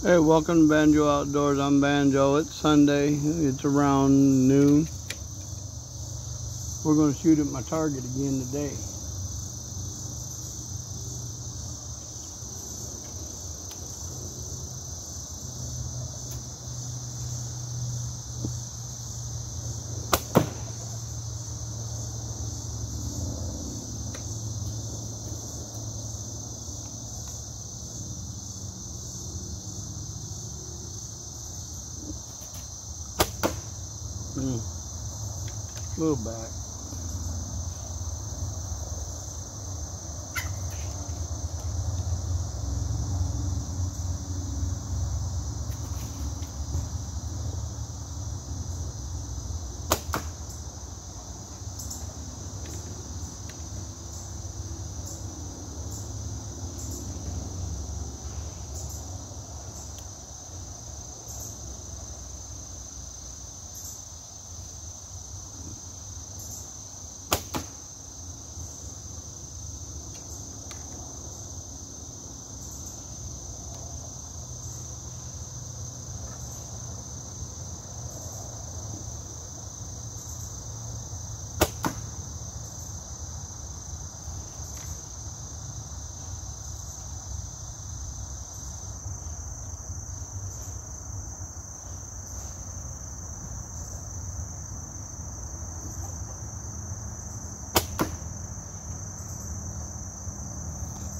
Hey, welcome to Banjo Outdoors. I'm Banjo. It's Sunday. It's around noon. We're going to shoot at my target again today. Mm. Little back.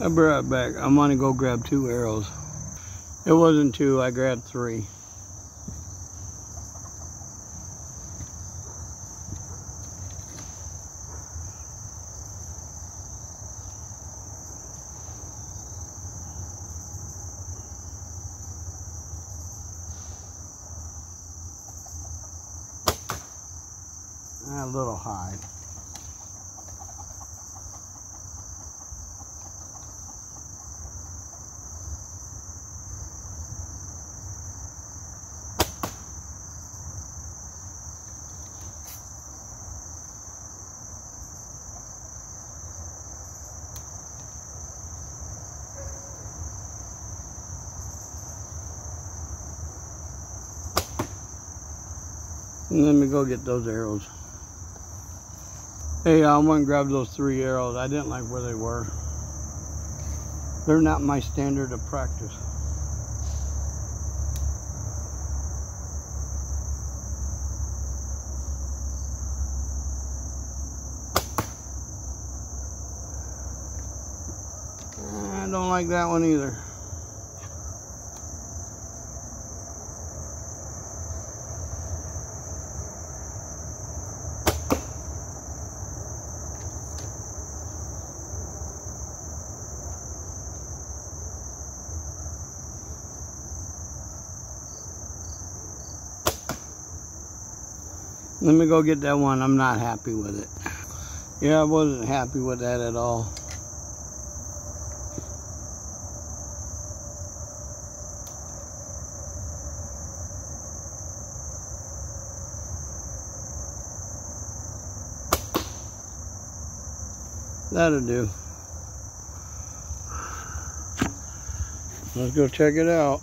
I'll be right back. I'm gonna go grab two arrows. It wasn't two, I grabbed three. Ah, a little high. Let me go get those arrows. Hey, I went and grabbed those three arrows. I didn't like where they were. They're not my standard of practice. I don't like that one either. Let me go get that one. I'm not happy with it. Yeah, I wasn't happy with that at all. That'll do. Let's go check it out.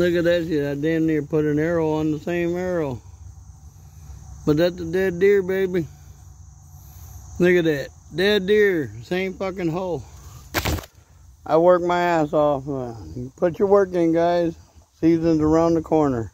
Look at that shit. I damn near put an arrow on the same arrow. But that's a dead deer, baby. Look at that. Dead deer. Same fucking hole. I work my ass off. Uh, put your work in, guys. Season's around the corner.